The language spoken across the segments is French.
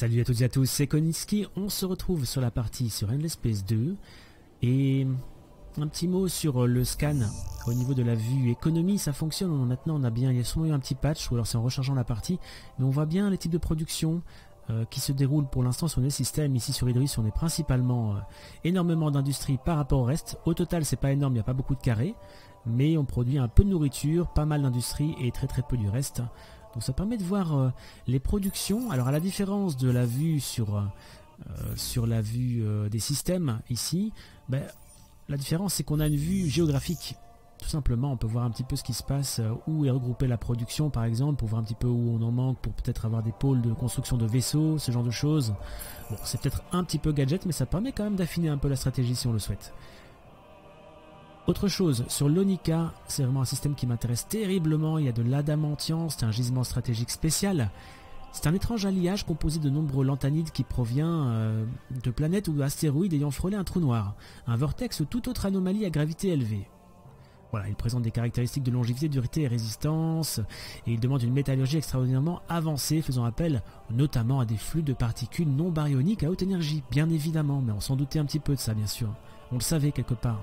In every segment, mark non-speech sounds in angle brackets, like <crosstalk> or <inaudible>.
Salut à toutes et à tous, c'est Koniski. On se retrouve sur la partie sur Endless Space 2. Et un petit mot sur le scan. Au niveau de la vue économie, ça fonctionne. Maintenant, on a bien, il y a sûrement eu un petit patch, ou alors c'est en rechargeant la partie. Mais on voit bien les types de production euh, qui se déroulent pour l'instant sur les systèmes. Ici sur Idris, on est principalement euh, énormément d'industrie par rapport au reste. Au total, c'est pas énorme, il n'y a pas beaucoup de carrés. Mais on produit un peu de nourriture, pas mal d'industrie et très très peu du reste. Donc ça permet de voir euh, les productions. Alors à la différence de la vue sur, euh, sur la vue euh, des systèmes ici, ben, la différence c'est qu'on a une vue géographique. Tout simplement, on peut voir un petit peu ce qui se passe, où est regroupée la production par exemple, pour voir un petit peu où on en manque, pour peut-être avoir des pôles de construction de vaisseaux, ce genre de choses. Bon, c'est peut-être un petit peu gadget, mais ça permet quand même d'affiner un peu la stratégie si on le souhaite. Autre chose, sur l'Onika, c'est vraiment un système qui m'intéresse terriblement. Il y a de l'adamantian, c'est un gisement stratégique spécial. C'est un étrange alliage composé de nombreux lanthanides qui provient euh, de planètes ou d'astéroïdes ayant frôlé un trou noir, un vortex ou toute autre anomalie à gravité élevée. Voilà, il présente des caractéristiques de longévité, dureté et résistance, et il demande une métallurgie extraordinairement avancée, faisant appel notamment à des flux de particules non baryoniques à haute énergie, bien évidemment, mais on s'en doutait un petit peu de ça, bien sûr. On le savait quelque part.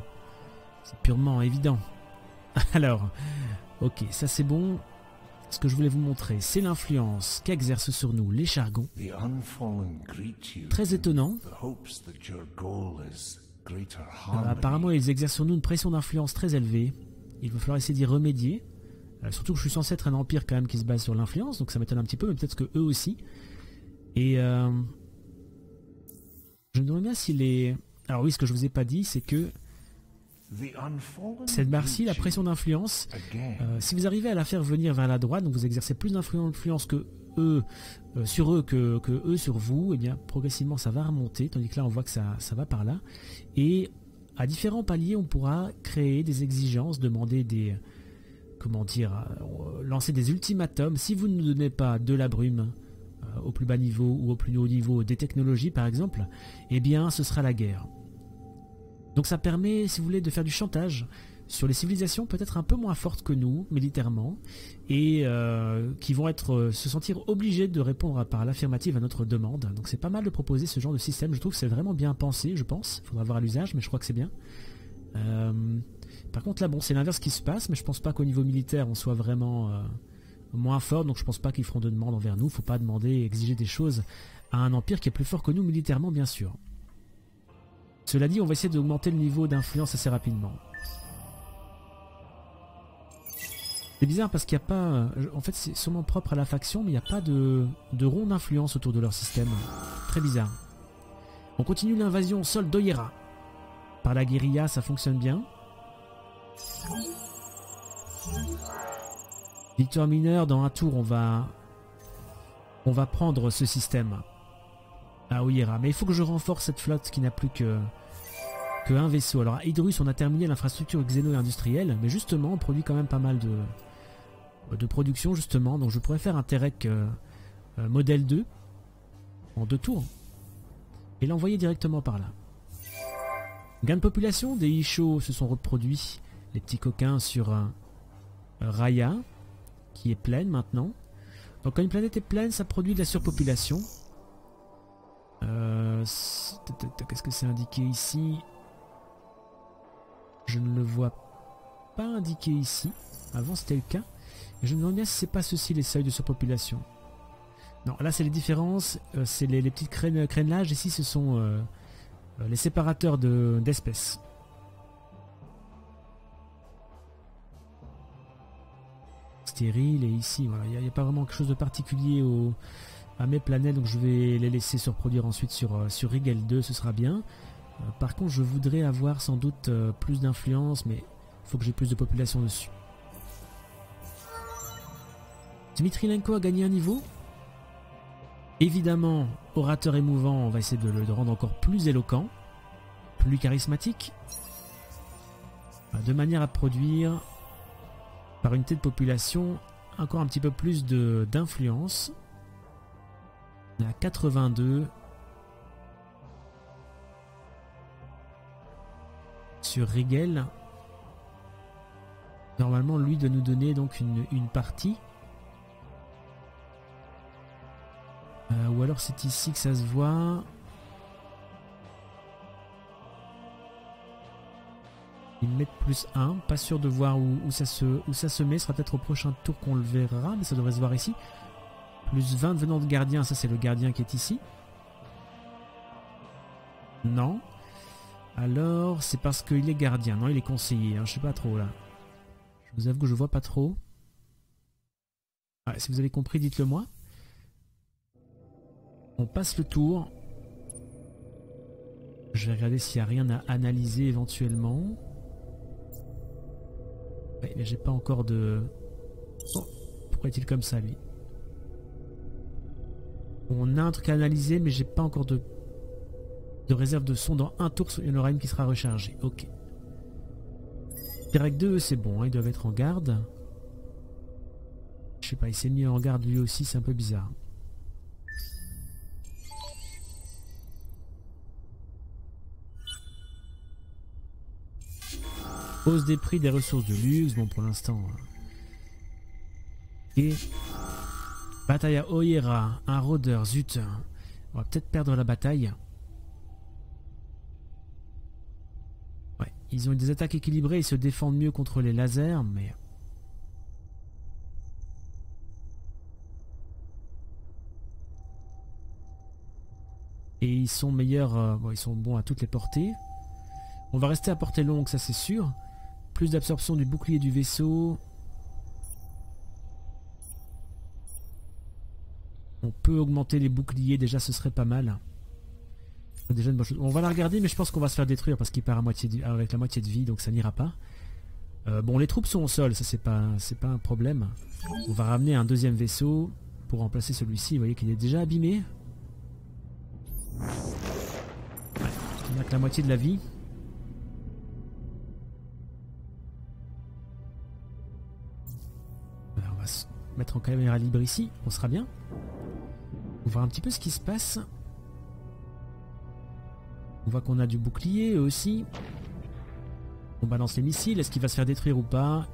C'est purement évident. <laughs> Alors, ok, ça c'est bon. Ce que je voulais vous montrer, c'est l'influence qu'exercent sur nous les chargons. Très étonnant. Apparemment, ils exercent sur nous une pression d'influence très élevée. Il va falloir essayer d'y remédier. Euh, surtout que je suis censé être un empire quand même qui se base sur l'influence, donc ça m'étonne un petit peu, mais peut-être que eux aussi. Et euh, je me demande bien si les... Alors oui, ce que je vous ai pas dit, c'est que cette barre-ci, la pression d'influence, euh, si vous arrivez à la faire venir vers la droite, donc vous exercez plus d'influence que eux euh, sur eux que, eux sur vous, et eh bien progressivement ça va remonter, tandis que là on voit que ça, ça va par là. Et à différents paliers, on pourra créer des exigences, demander des comment dire, euh, lancer des ultimatums. Si vous ne nous donnez pas de la brume au plus bas niveau ou au plus haut niveau des technologies par exemple, eh bien ce sera la guerre. Donc ça permet, si vous voulez, de faire du chantage sur les civilisations peut-être un peu moins fortes que nous, militairement, et euh, qui vont euh, se sentir obligées de répondre par l'affirmative à notre demande. Donc c'est pas mal de proposer ce genre de système, je trouve que c'est vraiment bien pensé, je pense. Il faudra voir à l'usage, mais je crois que c'est bien. Euh, par contre là, bon, c'est l'inverse qui se passe, mais je pense pas qu'au niveau militaire on soit vraiment moins fort, donc je pense pas qu'ils feront de demandes envers nous. Faut pas demander, exiger des choses à un empire qui est plus fort que nous militairement, bien sûr. Cela dit, on va essayer d'augmenter le niveau d'influence assez rapidement. C'est bizarre parce qu'il n'y a pas... En fait, c'est sûrement propre à la faction, mais il n'y a pas de, de rond d'influence autour de leur système. Très bizarre. On continue l'invasion sol d'Oyera. Par la guérilla, ça fonctionne bien. Victoire mineure, dans un tour, on va... On va prendre ce système. Ah oui, mais il faut que je renforce cette flotte qui n'a plus que, que un vaisseau. Alors à Hydrus, on a terminé l'infrastructure xéno industrielle, mais justement, on produit quand même pas mal de, de production, justement. Donc je pourrais faire un Terek euh, euh, modèle 2 en deux tours et l'envoyer directement par là. Gain de population, des Isho se sont reproduits, les petits coquins sur un Raya, qui est pleine maintenant. Donc quand une planète est pleine, ça produit de la surpopulation. Euh, qu'est-ce que c'est indiqué ici? Je ne le vois pas indiqué ici. Avant c'était le cas. je me demande bien si c'est pas ceci les seuils de surpopulation. Non, là c'est les différences. Euh, c'est les, petites crénelages. Ici ce sont euh, les séparateurs d'espèces. stérile et ici voilà il n'y a, pas vraiment quelque chose de particulier au, à mes planètes, donc je vais les laisser se reproduire ensuite sur, euh, sur Rigel 2, ce sera bien. Euh, par contre, je voudrais avoir sans doute euh, plus d'influence, mais faut que j'ai plus de population dessus. Dmitrilenko a gagné un niveau. Évidemment, orateur émouvant, on va essayer de le rendre encore plus éloquent, plus charismatique, de manière à produire, par unité de population, encore un petit peu plus d'influence. On est à 82. Sur Rigel. Normalement, lui doit nous donner donc une, partie. Euh, Ou alors c'est ici que ça se voit. Ils mettent plus 1, pas sûr de voir où, ça, se, où ça se met, ce sera peut-être au prochain tour qu'on le verra, mais ça devrait se voir ici. Plus 20 venant de gardien, ça c'est le gardien qui est ici. Non. Alors, c'est parce qu'il est gardien. Non, il est conseiller, hein, je sais pas trop là. Je vous avoue que je vois pas trop. si vous avez compris, dites-le moi. On passe le tour. Je vais regarder s'il n'y a rien à analyser éventuellement. mais j'ai pas encore de... Oh, pourquoi est-il comme ça, lui? On a un truc à analyser, mais j'ai pas encore de... de réserve de son. Dans un tour, il y en aura une qui sera rechargée. Ok. Direct 2, c'est bon, hein, ils doivent être en garde. Je sais pas, il s'est mis en garde lui aussi, c'est un peu bizarre. Hausse des prix des ressources de luxe, bon pour l'instant. Et bataille à Oira, un rôdeur, zut. On va peut-être perdre la bataille. Ouais, ils ont des attaques équilibrées, ils se défendent mieux contre les lasers, mais... Et ils sont meilleurs, euh, ils sont bons à toutes les portées. On va rester à portée longue, ça c'est sûr. Plus d'absorption du bouclier du vaisseau. On peut augmenter les boucliers, déjà ce serait pas mal. On va la regarder, mais je pense qu'on va se faire détruire parce qu'il part avec la moitié de vie, donc ça n'ira pas. Euh, bon, les troupes sont au sol, ça c'est pas, un problème. On va ramener un deuxième vaisseau pour remplacer celui-ci. Vous voyez qu'il est déjà abîmé. il n'a que la moitié de la vie. mettre en caméra libre ici, on sera bien. On va voir un petit peu ce qui se passe. On voit qu'on a du bouclier aussi. On balance les missiles, est-ce qu'il va se faire détruire ou pas?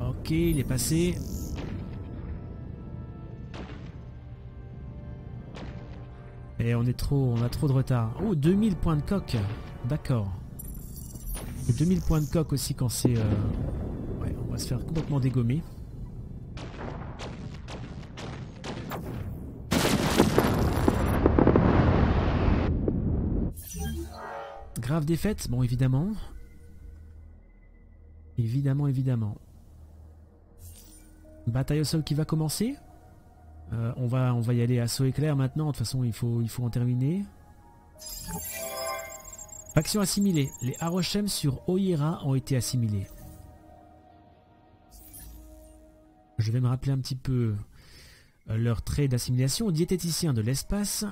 Ok, il est passé. Et on est trop, on a trop de retard. Oh, 2000 points de coque. D'accord. 2000 points de coque aussi quand c'est... Euh, on va se faire complètement dégommer. Défaite, bon évidemment. Évidemment, évidemment. Bataille au sol qui va commencer. Euh, on, va, on va y aller à saut éclair maintenant, de toute façon il faut, il faut en terminer. Action assimilée. Les Haroshem sur Oira ont été assimilés. Je vais me rappeler un petit peu euh, leur trait d'assimilation. Diététicien de l'espace,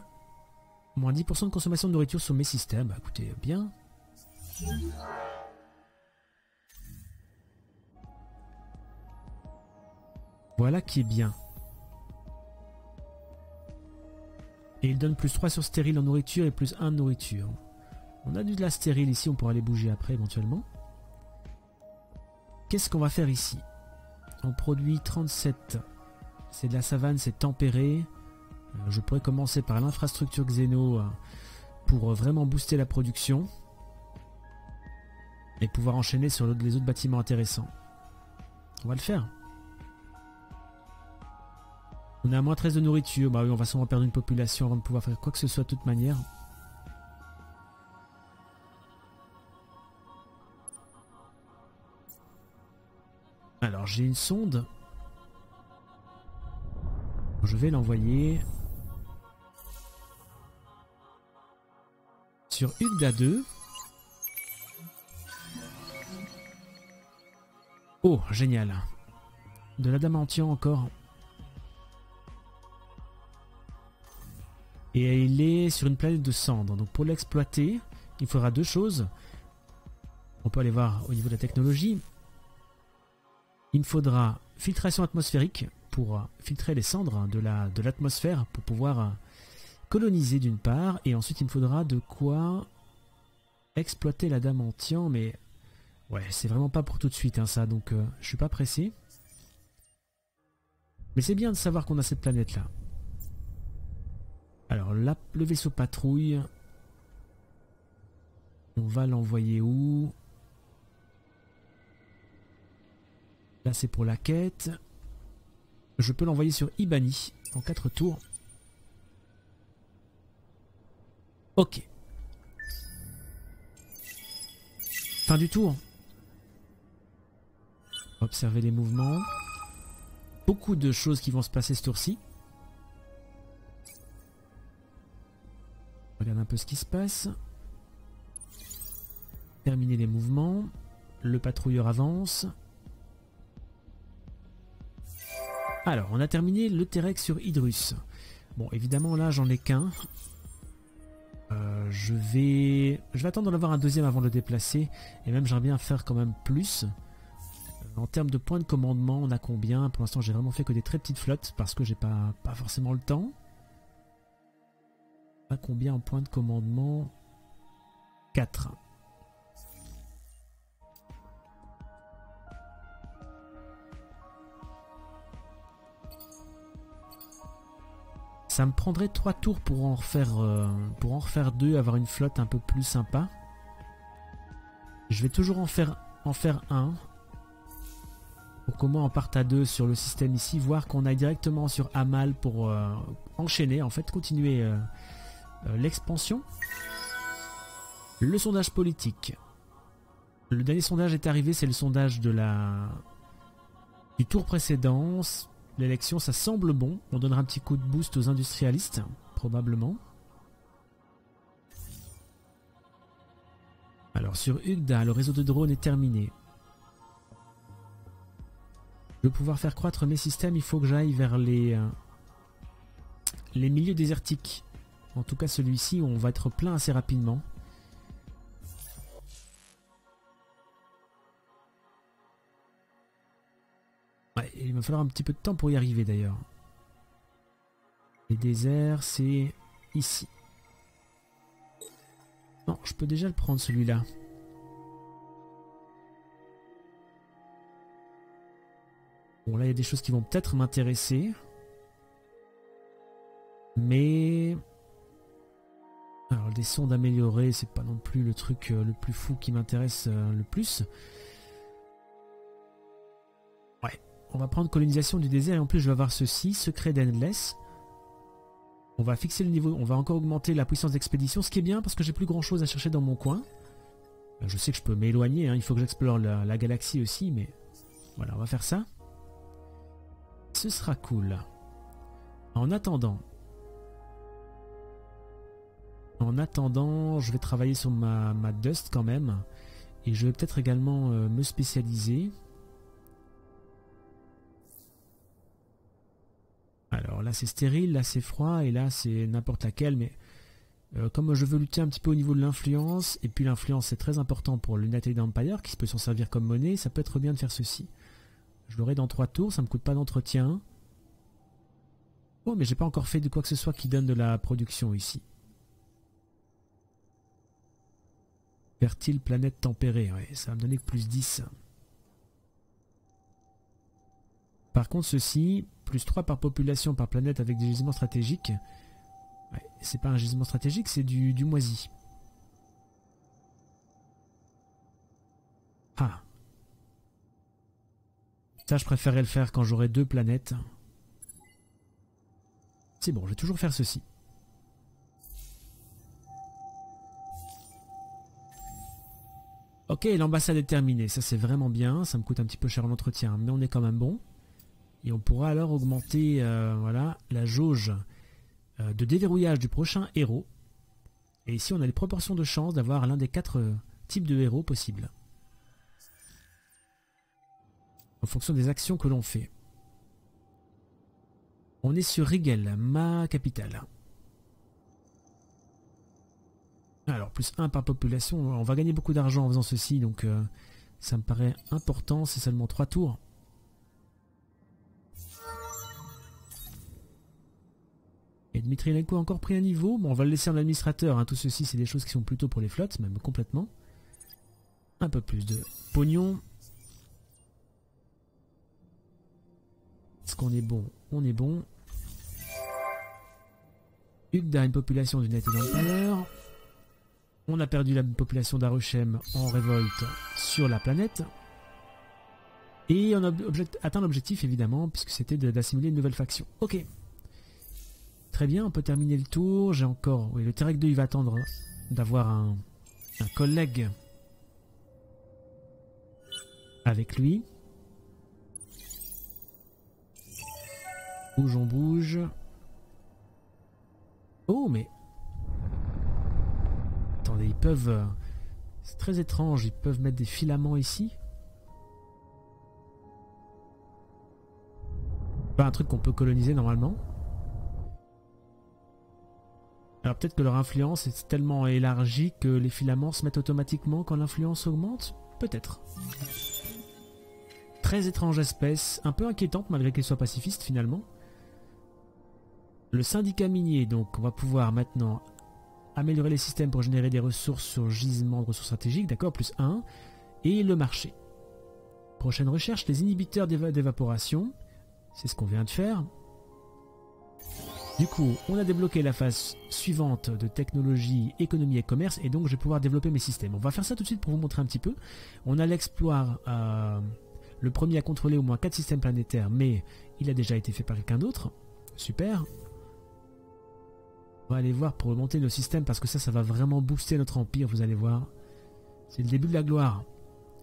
Moins 10% de consommation de nourriture sur mes systèmes. Bah, écoutez, bien. Voilà qui est bien. Et il donne plus 3 sur stérile en nourriture et plus 1 en nourriture. On a du de la stérile ici, on pourra les bouger après éventuellement. Qu'est-ce qu'on va faire ici? On produit 37. C'est de la savane, c'est tempéré. Je pourrais commencer par l'infrastructure Xeno euh, pour euh, vraiment booster la production et pouvoir enchaîner sur les autres bâtiments intéressants. On va le faire. On est à moins 13 de nourriture. Bah oui, on va sûrement perdre une population avant de pouvoir faire quoi que ce soit de toute manière. Alors j'ai une sonde. Je vais l'envoyer sur Ulda 2. Oh, génial. De l'adamantium encore. Et il est sur une planète de cendres. Donc pour l'exploiter, il faudra deux choses. On peut aller voir au niveau de la technologie. Il me faudra filtration atmosphérique pour filtrer les cendres de l'atmosphère la, de pour pouvoir coloniser d'une part, et ensuite il me faudra de quoi exploiter l'adamantium, mais ouais, c'est vraiment pas pour tout de suite hein, ça, donc euh, je suis pas pressé. Mais c'est bien de savoir qu'on a cette planète là. Alors là, le vaisseau patrouille. On va l'envoyer où? Là c'est pour la quête. Je peux l'envoyer sur Ibani en 4 tours. Ok. Fin du tour. Observer les mouvements. Beaucoup de choses qui vont se passer ce tour-ci. Regarde un peu ce qui se passe. Terminer les mouvements. Le patrouilleur avance. Alors, on a terminé le Terex sur Hydrus. Bon, évidemment, là, j'en ai qu'un. Euh, je vais je vais attendre d'en avoir un deuxième avant de le déplacer. Et même, j'aimerais bien faire quand même plus. Euh, en termes de points de commandement, on a combien? Pour l'instant, j'ai vraiment fait que des très petites flottes parce que j'ai pas, pas forcément le temps. À combien en points de commandement? 4. Ça me prendrait 3 tours pour en refaire euh, pour en refaire deux, avoir une flotte un peu plus sympa. Je vais toujours en faire en faire un. Pour moins on parte à deux sur le système ici, voir qu'on aille directement sur Amal pour euh, enchaîner, en fait, continuer euh, l'expansion. Le sondage politique. Le dernier sondage est arrivé, c'est le sondage de la du tour précédent. L'élection, ça semble bon. On donnera un petit coup de boost aux industrialistes, probablement. Alors sur Ugda, le réseau de drones est terminé. Je veux pouvoir faire croître mes systèmes, il faut que j'aille vers les, euh, les milieux désertiques. En tout cas celui-ci, on va être plein assez rapidement. Va falloir un petit peu de temps pour y arriver d'ailleurs. Les déserts, c'est ici. Non, je peux déjà le prendre celui-là. Bon, là, il y a des choses qui vont peut-être m'intéresser. Mais... Alors, des sondes améliorées, c'est pas non plus le truc euh, le plus fou qui m'intéresse euh, le plus. On va prendre colonisation du désert et en plus je vais avoir ceci, secret d'Endless. On va fixer le niveau, on va encore augmenter la puissance d'expédition, ce qui est bien parce que j'ai plus grand chose à chercher dans mon coin. Euh, je sais que je peux m'éloigner, hein, il faut que j'explore la, galaxie aussi, mais voilà, on va faire ça. Ce sera cool. En attendant, en attendant, je vais travailler sur ma, Dust quand même. Et je vais peut-être également euh, me spécialiser. Alors là c'est stérile, là c'est froid, et là c'est n'importe laquelle, mais euh, comme je veux lutter un petit peu au niveau de l'influence, et puis l'influence c'est très important pour l'United Empire, qui peut s'en servir comme monnaie, ça peut être bien de faire ceci. Je l'aurai dans trois tours, ça me coûte pas d'entretien. Oh mais j'ai pas encore fait de quoi que ce soit qui donne de la production ici. Fertile planète tempérée, ça va me donner plus 10. Par contre ceci, plus 3 par population par planète avec des gisements stratégiques. c'est pas un gisement stratégique, c'est du, moisi. Ah. Ça, je préférerais le faire quand j'aurai deux planètes. C'est bon, je vais toujours faire ceci. Ok, l'ambassade est terminée. Ça, c'est vraiment bien. Ça me coûte un petit peu cher en entretien, mais on est quand même bon. Et on pourra alors augmenter euh, la jauge euh, de déverrouillage du prochain héros. Et ici, on a les proportions de chance d'avoir l'un des quatre euh, types de héros possibles. En fonction des actions que l'on fait. On est sur Rigel, ma capitale. Alors, plus 1 par population. On va gagner beaucoup d'argent en faisant ceci, donc ça me paraît important. C'est seulement 3 tours. Et Dmitri Lenko a encore pris un niveau. Bon, on va le laisser en administrateur. Hein. Tout ceci, c'est des choses qui sont plutôt pour les flottes, même complètement. Un peu plus de pognon. Est-ce qu'on est bon On est bon. Ugda a une population d'United Empire. On a perdu la population d'Arochem en révolte sur la planète. Et on a atteint l'objectif évidemment, puisque c'était d'assimiler une nouvelle faction. Ok. Très bien, on peut terminer le tour. J'ai encore... Oui, le Terek 2, il va attendre d'avoir un, collègue avec lui. Bouge, on bouge. Oh, mais... Attendez, ils peuvent... C'est très étrange, ils peuvent mettre des filaments ici. Pas un truc qu'on peut coloniser normalement. Alors peut-être que leur influence est tellement élargie que les filaments se mettent automatiquement quand l'influence augmente? Peut-être. Très étrange espèce, un peu inquiétante malgré qu'elle soit pacifiste finalement. Le syndicat minier, donc on va pouvoir maintenant améliorer les systèmes pour générer des ressources sur gisement de ressources stratégiques, d'accord, plus 1. Et le marché. Prochaine recherche, les inhibiteurs d'évaporation. C'est ce qu'on vient de faire. Du coup, on a débloqué la phase suivante de technologie, économie et commerce, et donc je vais pouvoir développer mes systèmes. On va faire ça tout de suite pour vous montrer un petit peu. On a l'exploit, euh, le premier à contrôler au moins 4 systèmes planétaires, mais il a déjà été fait par quelqu'un d'autre. Super. On va aller voir pour remonter nos systèmes, parce que ça, ça va vraiment booster notre empire, vous allez voir. C'est le début de la gloire.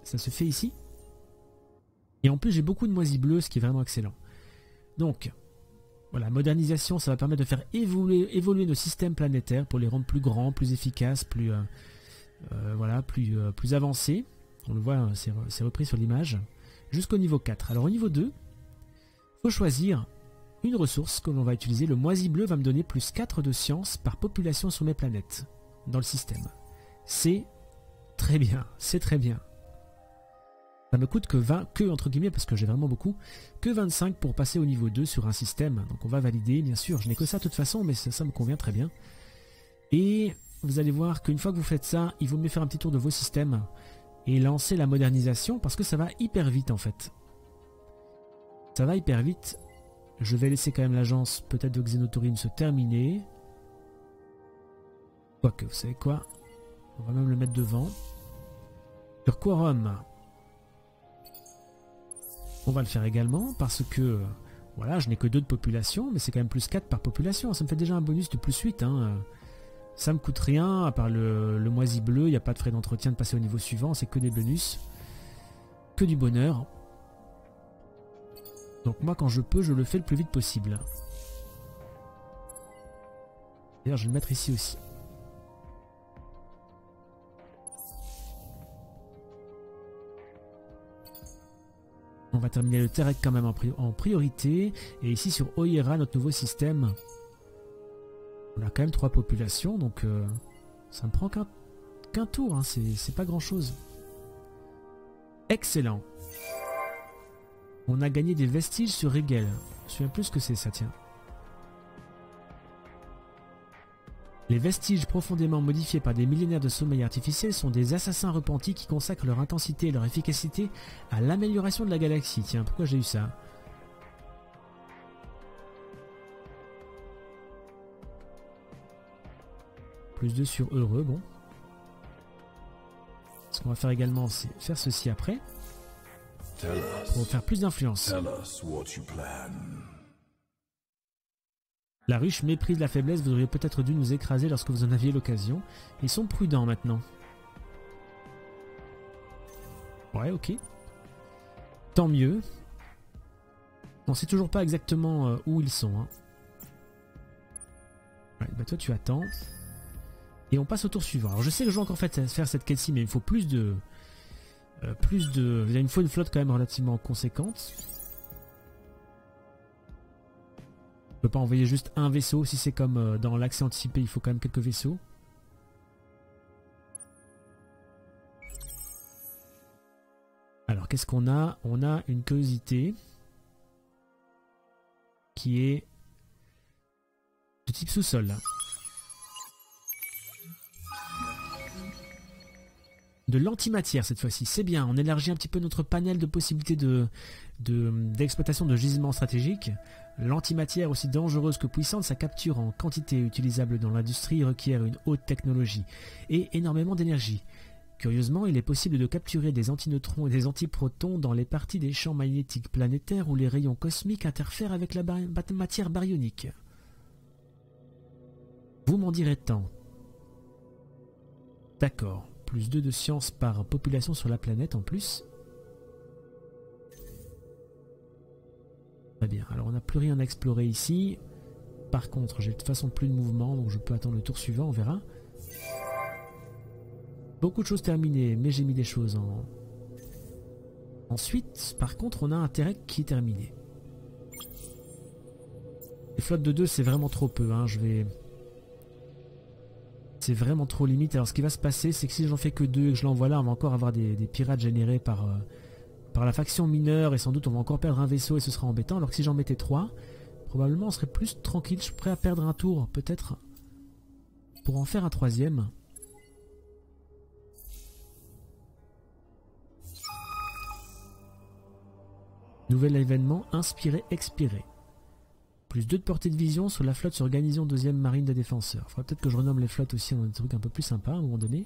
Ça se fait ici. Et en plus, j'ai beaucoup de moisies bleues, ce qui est vraiment excellent. Donc, voilà, modernisation, ça va permettre de faire évoluer, nos systèmes planétaires pour les rendre plus grands, plus efficaces, plus, euh, euh, euh, plus avancés. On le voit, c'est repris sur l'image. Jusqu'au niveau 4. Alors au niveau 2, il faut choisir une ressource que l'on va utiliser. Le moisi bleu va me donner plus 4 de science par population sur mes planètes dans le système. C'est très bien, c'est très bien. Ça me coûte que 20, que entre guillemets, parce que j'ai vraiment beaucoup, que 25 pour passer au niveau 2 sur un système. Donc on va valider, bien sûr, je n'ai que ça de toute façon, mais ça, me convient très bien. Et vous allez voir qu'une fois que vous faites ça, il vaut mieux faire un petit tour de vos systèmes et lancer la modernisation parce que ça va hyper vite en fait. Ça va hyper vite. Je vais laisser quand même l'agence peut-être de Xenotaurine se terminer. Quoique, vous savez quoi? On va même le mettre devant. Sur Quorum, on va le faire également parce que voilà, je n'ai que 2 de population, mais c'est quand même plus 4 par population. Ça me fait déjà un bonus de plus 8. Hein. Ça me coûte rien, à part le, moisi bleu, il n'y a pas de frais d'entretien de passer au niveau suivant, c'est que des bonus. Que du bonheur. Donc moi quand je peux, je le fais le plus vite possible. D'ailleurs je vais le mettre ici aussi. On va terminer le Terek quand même en, priorité. Et ici sur Oira, notre nouveau système, on a quand même trois populations, donc euh, ça ne prend qu'un tour, hein, c'est pas grand chose. Excellent. On a gagné des vestiges sur Rigel. Je me souviens plus ce que c'est ça, tiens. Les vestiges profondément modifiés par des millénaires de sommeil artificiel sont des assassins repentis qui consacrent leur intensité et leur efficacité à l'amélioration de la galaxie. Tiens, pourquoi j'ai eu ça Plus 2 sur heureux, bon. Ce qu'on va faire également, c'est faire ceci après. Pour faire plus d'influence. La ruche méprise la faiblesse, vous auriez peut-être dû nous écraser lorsque vous en aviez l'occasion. Ils sont prudents maintenant. Ouais, ok. Tant mieux. On sait toujours pas exactement euh, où ils sont. Hein. Ouais, bah toi tu attends. Et on passe au tour suivant. Alors je sais que je vais encore faire cette quête-ci, mais il faut plus de... Euh, plus de... Il faut une flotte quand même relativement conséquente. Peut pas envoyer juste un vaisseau. Si c'est comme euh, dans l'accès anticipé, il faut quand même quelques vaisseaux. Alors, qu'est-ce qu'on a? On a une curiosité qui est de type sous-sol. De l'antimatière cette fois-ci. C'est bien, on élargit un petit peu notre panel de possibilités de, d'exploitation de, gisements stratégiques. L'antimatière, aussi dangereuse que puissante, sa capture en quantité utilisable dans l'industrie requiert une haute technologie et énormément d'énergie. Curieusement, il est possible de capturer des antineutrons et des antiprotons dans les parties des champs magnétiques planétaires où les rayons cosmiques interfèrent avec la matière baryonique. Vous m'en direz tant. D'accord. Plus 2 de science par population sur la planète en plus. Très bien. Alors on n'a plus rien à explorer ici. Par contre, j'ai de toute façon plus de mouvement, donc je peux attendre le tour suivant, on verra. Beaucoup de choses terminées, mais j'ai mis des choses en... Ensuite, par contre, on a un terrain qui est terminé. Les flottes de 2, c'est vraiment trop peu. Hein. Je vais... C'est vraiment trop limite. Alors ce qui va se passer, c'est que si j'en fais que deux et que je l'envoie là, on va encore avoir des, pirates générés par, euh, par la faction mineure et sans doute on va encore perdre un vaisseau et ce sera embêtant. Alors que si j'en mettais trois, probablement on serait plus tranquille. Je suis prêt à perdre un tour peut-être pour en faire un troisième. Nouvel événement, inspiré, expiré. Plus 2 de portée de vision sur la flotte sur garnison deuxième marine des défenseurs. Faudra peut-être que je renomme les flottes aussi en des trucs un peu plus sympas à un moment donné.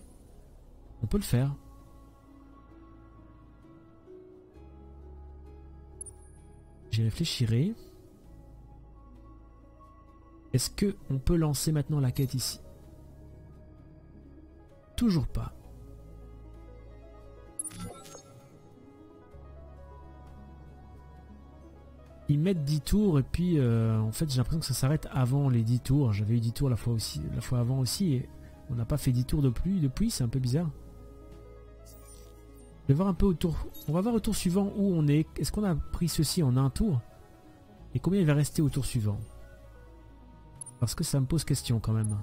On peut le faire. J'y réfléchirai. Est-ce que on peut lancer maintenant la quête ici? Toujours pas. Ils mettent 10 tours et puis euh, en fait j'ai l'impression que ça s'arrête avant les 10 tours. J'avais eu 10 tours la fois aussi, la fois avant aussi et on n'a pas fait 10 tours de pluie depuis, c'est un peu bizarre. Voir un peu autour. On va voir au tour suivant où on est. Est-ce qu'on a pris ceci en un tour? Et combien il va rester au tour suivant? Parce que ça me pose question quand même.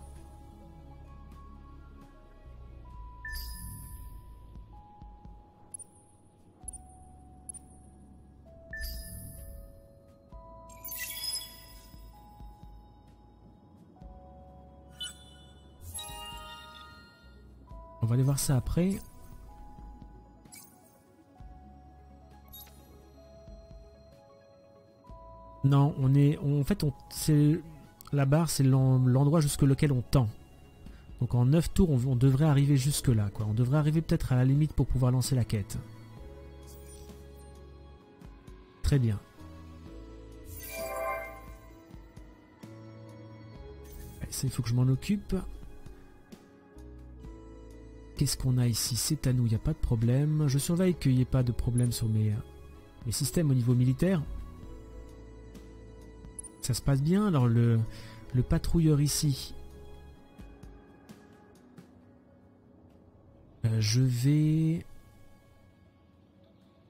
Aller voir ça après. Non, on est. en fait, on, c'est la barre, c'est l'endroit jusque lequel on tend. Donc en 9 tours, on, devrait arriver jusque là. Quoi. On devrait arriver peut-être à la limite pour pouvoir lancer la quête. Très bien. Il faut que je m'en occupe. Qu'est-ce qu'on a ici? C'est à nous, il n'y a pas de problème. Je surveille qu'il n'y ait pas de problème sur mes, mes systèmes au niveau militaire. Ça se passe bien. Alors le, le patrouilleur ici. Euh, je vais...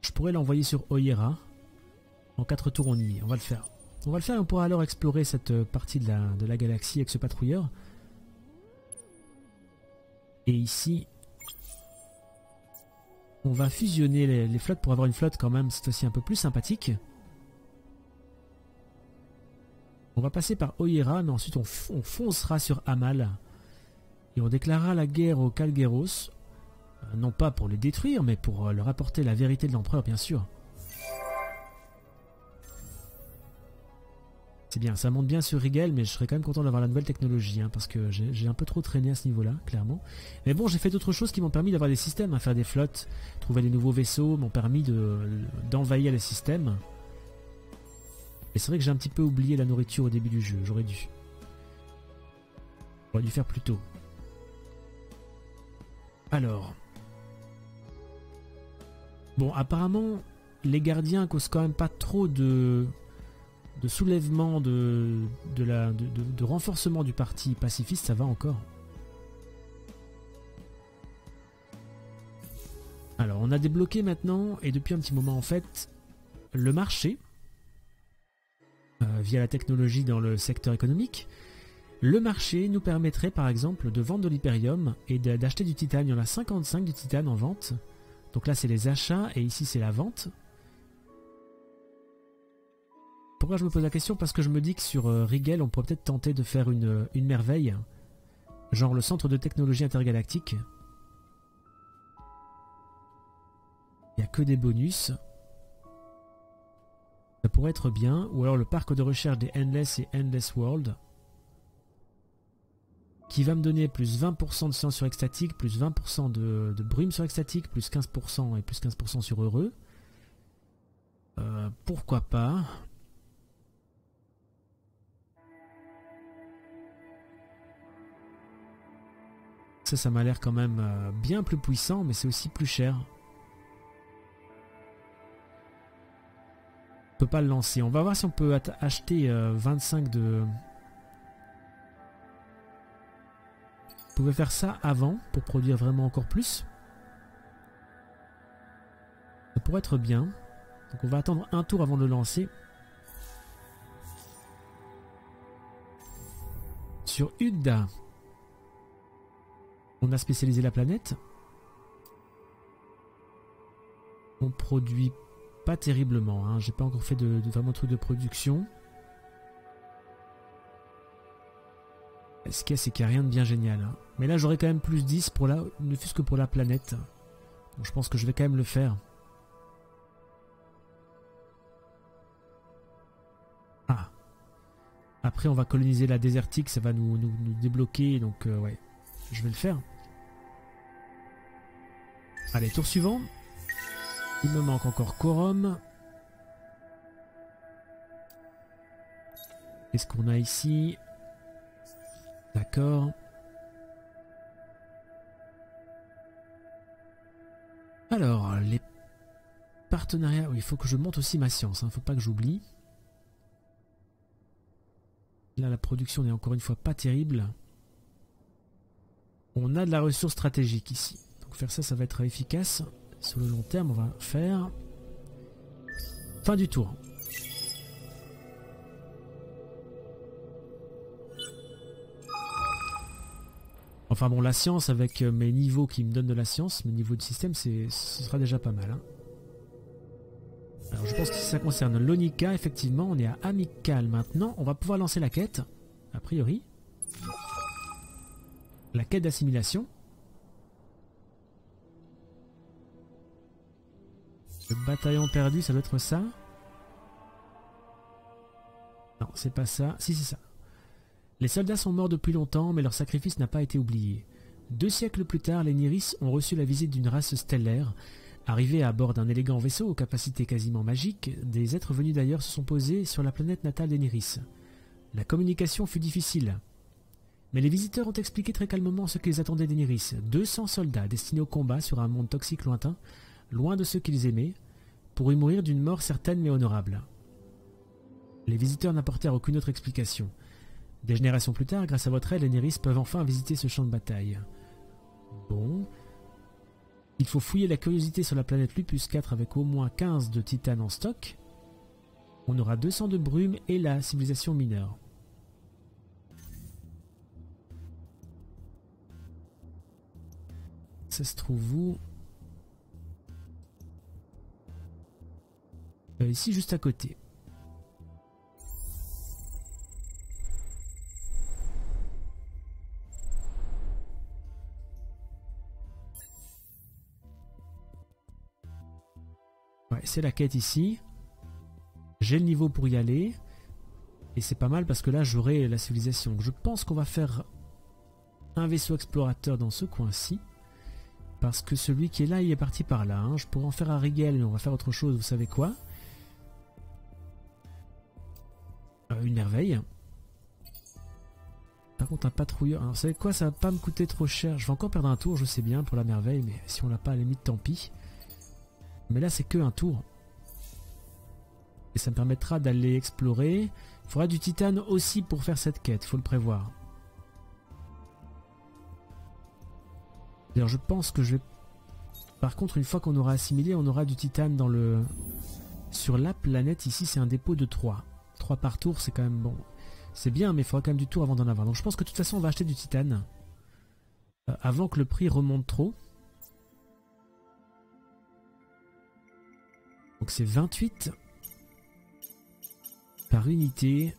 Je pourrais l'envoyer sur Oyera. En 4 tours on y est, on va le faire. On va le faire, on pourra alors explorer cette partie de la, de la galaxie avec ce patrouilleur. Et ici, on va fusionner les, flottes pour avoir une flotte quand même cette fois-ci un peu plus sympathique. On va passer par Oyera, mais ensuite on, foncera sur Amal. Et on déclarera la guerre aux Calgueros. Euh, non pas pour les détruire, mais pour euh, leur apporter la vérité de l'empereur, bien sûr. C'est bien, ça monte bien sur Rigel, mais je serais quand même content d'avoir la nouvelle technologie, hein, parce que j'ai un peu trop traîné à ce niveau-là, clairement. Mais bon, j'ai fait d'autres choses qui m'ont permis d'avoir des systèmes, à faire des flottes, trouver des nouveaux vaisseaux, m'ont permis d'envahir les systèmes. Et c'est vrai que j'ai un petit peu oublié la nourriture au début du jeu, j'aurais dû. J'aurais dû faire plus tôt. Alors. Bon, apparemment, les gardiens causent quand même pas trop de de soulèvement, de, renforcement du parti pacifiste, ça va encore. Alors, on a débloqué maintenant, et depuis un petit moment en fait, le marché, euh, via la technologie dans le secteur économique. Le marché nous permettrait par exemple de vendre de l'hyperium et d'acheter du titane. Il y en a 55 du titane en vente. Donc là c'est les achats et ici c'est la vente. Pourquoi je me pose la question? Parce que je me dis que sur euh, Rigel, on pourrait peut-être tenter de faire une, une merveille, genre le centre de technologie intergalactique. Il n'y a que des bonus. Ça pourrait être bien. Ou alors le parc de recherche des Endless et Endless World. Qui va me donner plus 20% de science sur extatique, plus 20% de, brume sur extatique, plus 15% et plus 15% sur heureux. Euh, pourquoi pas? Ça, ça m'a l'air quand même euh, bien plus puissant, mais c'est aussi plus cher. On peut pas le lancer. On va voir si on peut acheter 25 euh, de... On pouvait faire ça avant pour produire vraiment encore plus. Ça pourrait être bien. Donc on va attendre un tour avant de le lancer. Sur Udda, on a spécialisé la planète. On produit pas terriblement. Hein. J'ai pas encore fait de, vraiment truc de production. Ce qu'il y a, c'est qu'il n'y a rien de bien génial. Hein. Mais là, j'aurai quand même plus 10 pour la, ne fût-ce que pour la planète. Je pense que je vais quand même le faire. Ah. Après, on va coloniser la désertique, ça va nous, nous, débloquer. Donc, euh, ouais, je vais le faire. Allez, tour suivant. Il me manque encore Quorum. Qu'est-ce qu'on a ici? D'accord. Alors, les partenariats... il faut que je monte aussi ma science, il hein, ne faut pas que j'oublie. Là, la production n'est encore une fois pas terrible. On a de la ressource stratégique ici faire ça, ça va être efficace. Sur le long terme, on va faire... Fin du tour. Enfin bon, la science avec euh, mes niveaux qui me donnent de la science, mes niveaux de système, ce sera déjà pas mal. Hein. Alors je pense que ça concerne l'Onika, effectivement, on est à Amical maintenant. On va pouvoir lancer la quête, a priori. La quête d'assimilation. Le bataillon perdu, ça doit être ça Non, c'est pas ça. Si, c'est ça. Les soldats sont morts depuis longtemps, mais leur sacrifice n'a pas été oublié. Deux siècles plus tard, les Niris ont reçu la visite d'une race stellaire. Arrivés à bord d'un élégant vaisseau aux capacités quasiment magiques, des êtres venus d'ailleurs se sont posés sur la planète natale des Niris. La communication fut difficile. Mais les visiteurs ont expliqué très calmement ce qu'ils attendaient des Niris. 200 soldats destinés au combat sur un monde toxique lointain loin de ceux qu'ils aimaient, pour y mourir d'une mort certaine mais honorable. Les visiteurs n'apportèrent aucune autre explication. Des générations plus tard, grâce à votre aide, les Néris peuvent enfin visiter ce champ de bataille. Bon. Il faut fouiller la curiosité sur la planète Lupus 4 avec au moins 15 de titane en stock. On aura 200 de brume et la civilisation mineure. Ça se trouve où? Euh, ici, juste à côté. C'est la quête ici. J'ai le niveau pour y aller. Et c'est pas mal parce que là j'aurai la civilisation. Je pense qu'on va faire un vaisseau explorateur dans ce coin-ci. Parce que celui qui est là, il est parti par là. Hein. Je pourrais en faire un Rigel, mais on va faire autre chose, vous savez quoi Euh, une merveille. Par contre un patrouilleur, alors vous savez quoi, ça va pas me coûter trop cher. Je vais encore perdre un tour, je sais bien, pour la merveille, mais si on l'a pas à la limite, tant pis. Mais là c'est que un tour. Et ça me permettra d'aller explorer. Il faudra du titane aussi pour faire cette quête, faut le prévoir. D'ailleurs je pense que je vais... Par contre une fois qu'on aura assimilé, on aura du titane dans le... Sur la planète, ici c'est un dépôt de 3. 3 par tour, c'est quand même bon. C'est bien, mais il faudra quand même du tour avant d'en avoir. Donc je pense que de toute façon, on va acheter du titane. Euh, avant que le prix remonte trop. Donc c'est 28 par unité.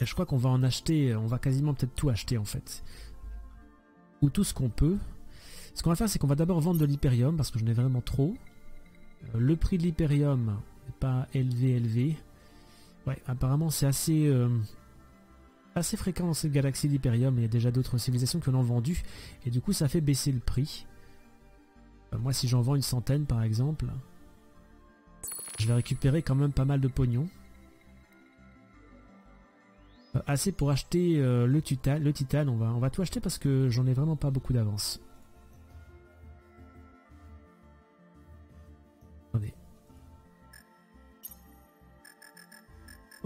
Et je crois qu'on va en acheter, on va quasiment peut-être tout acheter en fait. Ou tout ce qu'on peut. Ce qu'on va faire, c'est qu'on va d'abord vendre de l'hyperium, parce que j'en ai vraiment trop. Euh, le prix de l'hyperium pas élevé. Ouais, apparemment c'est assez, euh, assez fréquent dans cette galaxie d'hyperium. Il y a déjà d'autres civilisations qui l'ont vendu. Et du coup, ça fait baisser le prix. Euh, moi, si j'en vends une centaine, par exemple, je vais récupérer quand même pas mal de pognon. assez pour acheter le, titane, le titane. On va, on va tout acheter parce que j'en ai vraiment pas beaucoup d'avance.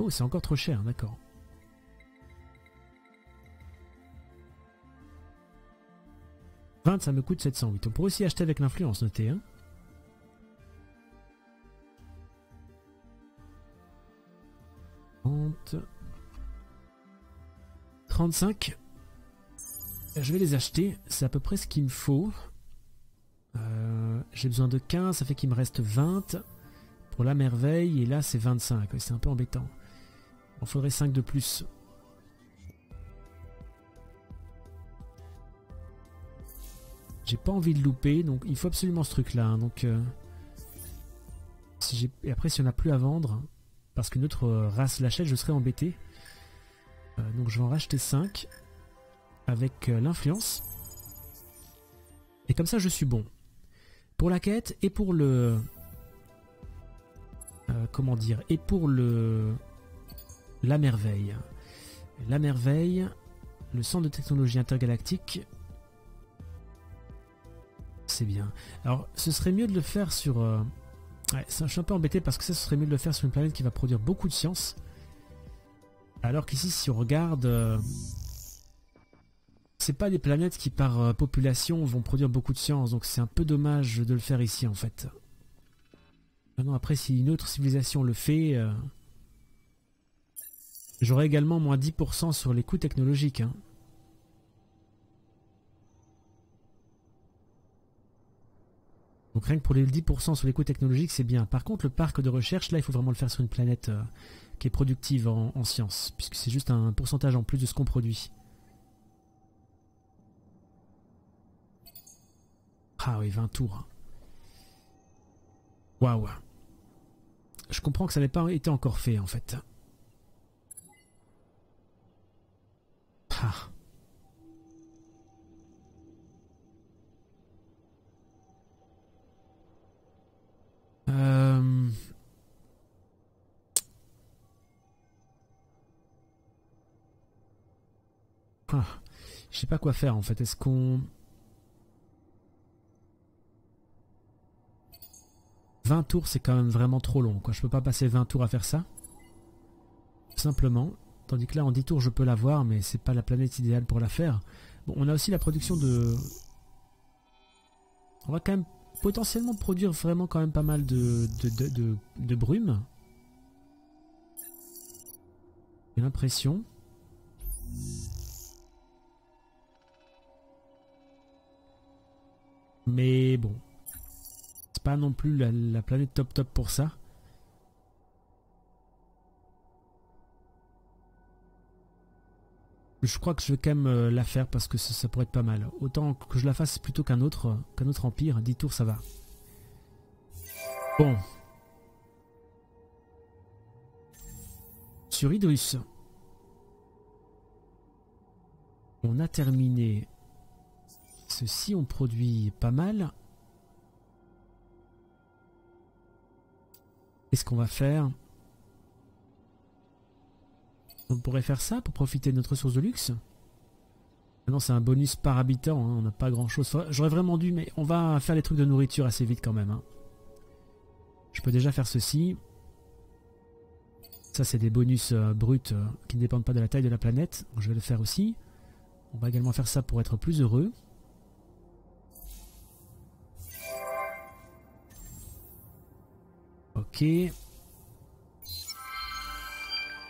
Oh, c'est encore trop cher, d'accord. « 20, ça me coûte 708. On pourrait aussi acheter avec l'influence, notez. Hein 35. Je vais les acheter. C'est à peu près ce qu'il me faut. Euh, j'ai besoin de 15, ça fait qu'il me reste 20 pour la merveille. Et là, c'est 25. C'est un peu embêtant. Il faudrait 5 de plus. J'ai pas envie de louper, donc il faut absolument ce truc là. Hein. donc, euh, si et après, si on n'a plus à vendre, parce qu'une autre euh, race l'achète, je serais embêté. Euh, donc je vais en racheter 5 avec l'influence. Et comme ça, je suis bon. Pour la quête et pour le... comment dire Et pour le la merveille. La merveille, le centre de technologie intergalactique. C'est bien. Alors, ce serait mieux de le faire sur... Euh, je suis un peu embêté parce que ça, ce serait mieux de le faire sur une planète qui va produire beaucoup de science. Alors qu'ici, si on regarde... Euh, c'est pas des planètes qui, par euh, population, vont produire beaucoup de science. Donc c'est un peu dommage de le faire ici, en fait. Maintenant, après, si une autre civilisation le fait... J'aurai également moins 10% sur les coûts technologiques. Hein. Donc rien que pour les 10% sur les coûts technologiques, c'est bien. Par contre, le parc de recherche, là, il faut vraiment le faire sur une planète euh, qui est productive en, en sciences, puisque c'est juste un pourcentage en plus de ce qu'on produit. Ah oui, 20 tours. Waouh. Je comprends que ça n'ait pas été encore fait, en fait. Ah. Je sais pas quoi faire en fait. Est-ce qu'on... 20 tours c'est quand même vraiment trop long. Quoi. Je peux pas passer 20 tours à faire ça. Simplement. Tandis que là, en 10 tours, je peux la voir, mais c'est pas la planète idéale pour la faire. Bon, on a aussi la production de... On va quand même potentiellement produire vraiment quand même pas mal de, de, de, brume. J'ai l'impression. Mais bon. C'est pas non plus la planète top top pour ça. Je crois que je vais quand même euh, la faire parce que ça, pourrait être pas mal. Autant que je la fasse plutôt qu'un autre, qu'un autre empire. 10 tours, ça va. Bon. Sur Idrus. On a terminé. Ceci, on produit pas mal. Qu'est-ce qu'on va faire? On pourrait faire ça pour profiter de notre source de luxe? Non, c'est un bonus par habitant, hein, on n'a pas grand chose. J'aurais vraiment dû, mais on va faire les trucs de nourriture assez vite quand même. Hein. Je peux déjà faire ceci. Ça, c'est des bonus euh, bruts euh, qui ne dépendent pas de la taille de la planète. je vais le faire aussi. On va également faire ça pour être plus heureux. Ok.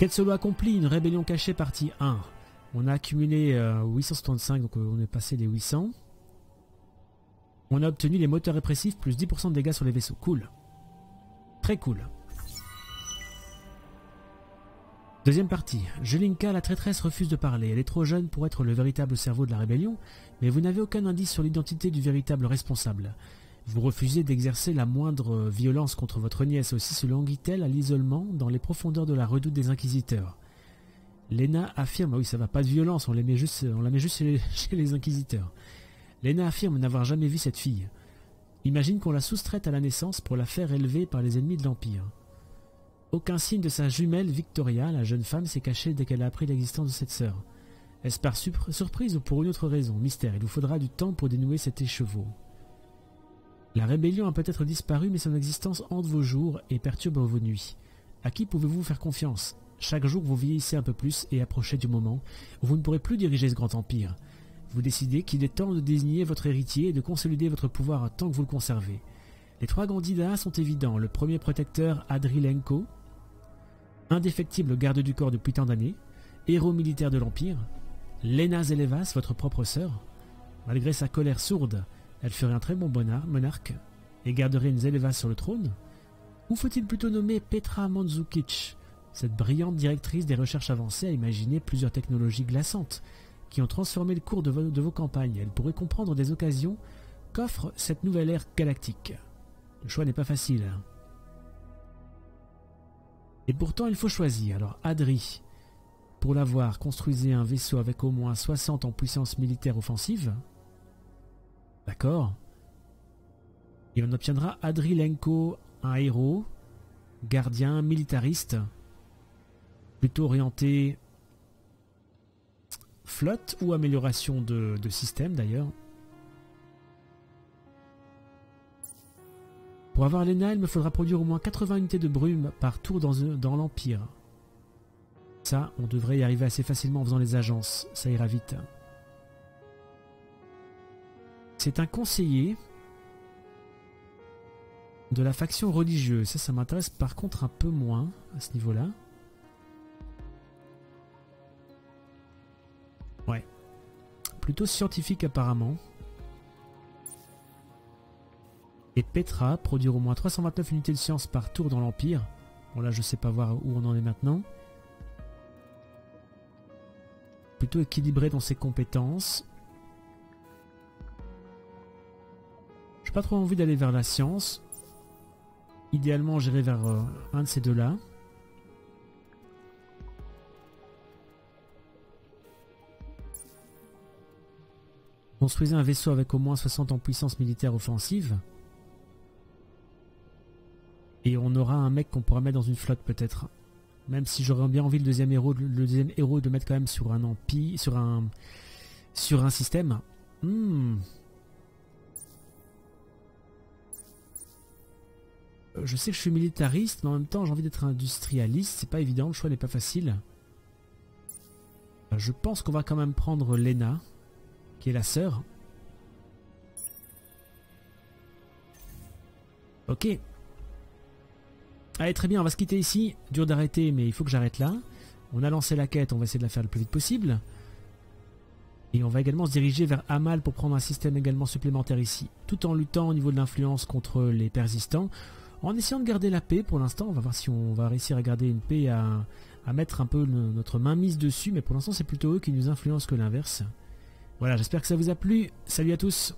Quête solo accomplie, une rébellion cachée partie 1. On a accumulé 865, euh, donc euh, on est passé les 800. On a obtenu les moteurs répressifs plus 10% de dégâts sur les vaisseaux. Cool. Très cool. Deuxième partie. Jelinka, la traîtresse, refuse de parler. Elle est trop jeune pour être le véritable cerveau de la rébellion, mais vous n'avez aucun indice sur l'identité du véritable responsable. Vous refusez d'exercer la moindre violence contre votre nièce aussi se languit-elle à l'isolement dans les profondeurs de la redoute des inquisiteurs. Lena affirme, ah oui ça va pas de violence, on la met juste chez les, <laughs> inquisiteurs. Lena affirme n'avoir jamais vu cette fille. Imagine qu'on la soustraite à la naissance pour la faire élever par les ennemis de l'Empire. Aucun signe de sa jumelle Victoria, la jeune femme, s'est cachée dès qu'elle a appris l'existence de cette sœur. Est-ce par surprise ou pour une autre raison? Mystère, il vous faudra du temps pour dénouer cet écheveau. La rébellion a peut-être disparu, mais son existence hante vos jours et perturbe vos nuits. À qui pouvez-vous faire confiance? Chaque jour, vous vieillissez un peu plus et approchez du moment où vous ne pourrez plus diriger ce grand empire. Vous décidez qu'il est temps de désigner votre héritier et de consolider votre pouvoir tant que vous le conservez. Les trois candidats sont évidents. Le premier protecteur, Adrilenko, indéfectible garde du corps depuis tant d'années, héros militaire de l'Empire. Lena Zelevas, votre propre sœur. Malgré sa colère sourde, elle ferait un très bon monarque et garderait une Zeleva sur le trône Ou faut-il plutôt nommer Petra Mandzukic, cette brillante directrice des recherches avancées a imaginé plusieurs technologies glaçantes qui ont transformé le cours de vos, de vos campagnes? Elle pourrait comprendre des occasions qu'offre cette nouvelle ère galactique. Le choix n'est pas facile. Hein. Et pourtant, il faut choisir. Alors, Adri, pour l'avoir, construisez un vaisseau avec au moins 60 en puissance militaire offensive. D'accord Et on obtiendra Adrilenko, un héros, gardien, militariste, plutôt orienté flotte ou amélioration de, système d'ailleurs. Pour avoir l'ENA, il me faudra produire au moins 80 unités de brume par tour dans, dans l'Empire. Ça, on devrait y arriver assez facilement en faisant les agences, ça ira vite. C'est un conseiller de la faction religieuse. Ça, ça m'intéresse par contre un peu moins à ce niveau-là. Ouais. Plutôt scientifique apparemment. Et Petra, produire au moins 329 unités de science par tour dans l'Empire. Bon là je sais pas voir où on en est maintenant. Plutôt équilibré dans ses compétences. Pas trop envie d'aller vers la science. Idéalement, j'irai vers euh, un de ces deux-là. Construisez un vaisseau avec au moins 60 en puissance militaire offensive. Et on aura un mec qu'on pourra mettre dans une flotte peut-être. Même si j'aurais bien envie le deuxième héros, le deuxième héros de mettre quand même sur un empire, sur un, sur un système. Hmm. Je sais que je suis militariste, mais en même temps j'ai envie d'être industrialiste. C'est pas évident, le choix n'est pas facile. Euh, je pense qu'on va quand même prendre Lena, qui est la sœur. Ok. Allez, très bien, on va se quitter ici. Dur d'arrêter, mais il faut que j'arrête là. On a lancé la quête, on va essayer de la faire le plus vite possible. Et on va également se diriger vers Amal pour prendre un système également supplémentaire ici. Tout en luttant au niveau de l'influence contre les persistants en essayant de garder la paix pour l'instant. On va voir si on va réussir à garder une paix à, mettre un peu notre main mise dessus, mais pour l'instant c'est plutôt eux qui nous influencent que l'inverse. Voilà, j'espère que ça vous a plu. Salut à tous